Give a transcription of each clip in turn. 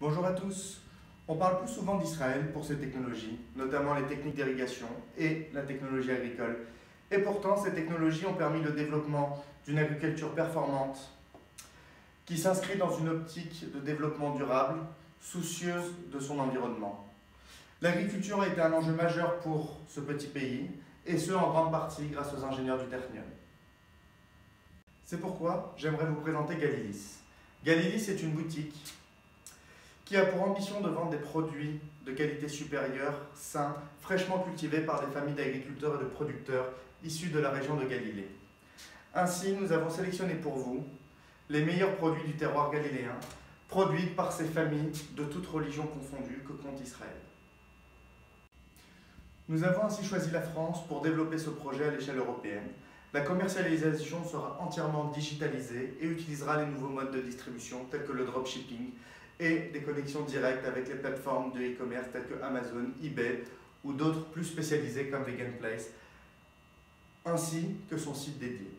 Bonjour à tous. On parle plus souvent d'Israël pour ses technologies, notamment les techniques d'irrigation et la technologie agricole. Et pourtant, ces technologies ont permis le développement d'une agriculture performante qui s'inscrit dans une optique de développement durable, soucieuse de son environnement. L'agriculture a été un enjeu majeur pour ce petit pays, et ce en grande partie grâce aux ingénieurs du Technion. C'est pourquoi j'aimerais vous présenter Galilis. Galilis est une boutique qui a pour ambition de vendre des produits de qualité supérieure, sains, fraîchement cultivés par des familles d'agriculteurs et de producteurs issus de la région de Galilée. Ainsi, nous avons sélectionné pour vous les meilleurs produits du terroir galiléen, produits par ces familles de toutes religions confondues que compte Israël. Nous avons ainsi choisi la France pour développer ce projet à l'échelle européenne. La commercialisation sera entièrement digitalisée et utilisera les nouveaux modes de distribution tels que le dropshipping et des connexions directes avec les plateformes de e-commerce telles que Amazon, eBay ou d'autres plus spécialisées comme Vegan Place, ainsi que son site dédié.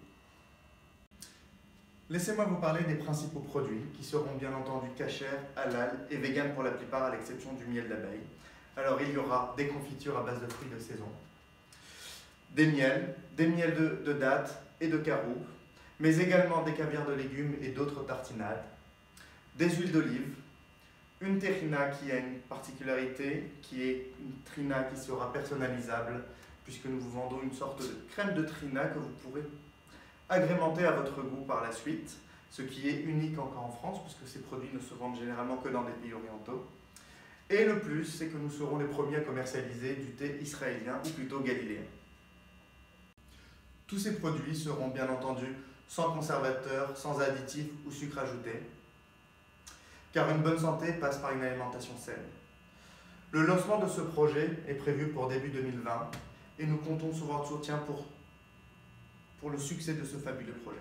Laissez-moi vous parler des principaux produits qui seront bien entendu cachers, halal et vegan pour la plupart à l'exception du miel d'abeille. Alors il y aura des confitures à base de fruits de saison, des miels, des miels de, de dattes et de caroube, mais également des caviars de légumes et d'autres tartinades, des huiles d'olive, une terrina qui a une particularité, qui est une trina qui sera personnalisable, puisque nous vous vendons une sorte de crème de trina que vous pourrez agrémenter à votre goût par la suite, ce qui est unique encore en France, puisque ces produits ne se vendent généralement que dans des pays orientaux. Et le plus, c'est que nous serons les premiers à commercialiser du thé israélien, ou plutôt galiléen. Tous ces produits seront bien entendu sans conservateur, sans additifs ou sucre ajouté, car une bonne santé passe par une alimentation saine. Le lancement de ce projet est prévu pour début 2020 et nous comptons sur votre soutien pour, pour le succès de ce fabuleux projet.